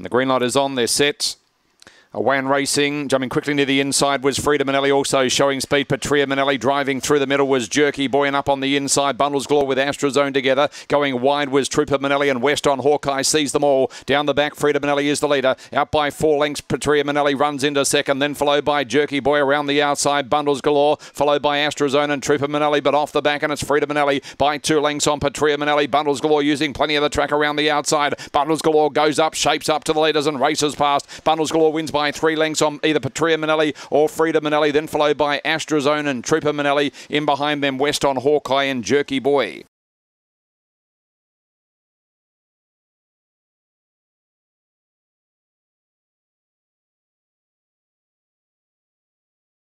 And the green light is on. They're set. Awan Racing jumping quickly near the inside was Frida Manelli also showing speed. Patria Manelli driving through the middle was Jerky Boy and up on the inside. Bundles Galore with Astrazone together. Going wide was Trooper Manelli and West on Hawkeye sees them all. Down the back, Frida Manelli is the leader. Out by four lengths, Patria Manelli runs into second. Then followed by Jerky Boy around the outside. Bundles Galore followed by Astrazone and Trooper Manelli but off the back and it's Frida Manelli by two lengths on Patria Manelli. Bundles Galore using plenty of the track around the outside. Bundles Galore goes up, shapes up to the leaders and races past. Bundles Galore wins by three lengths on either Patria Manelli or Frida Manelli, then followed by Astrazone and Trooper Manelli. In behind them, West on Hawkeye and Jerky Boy.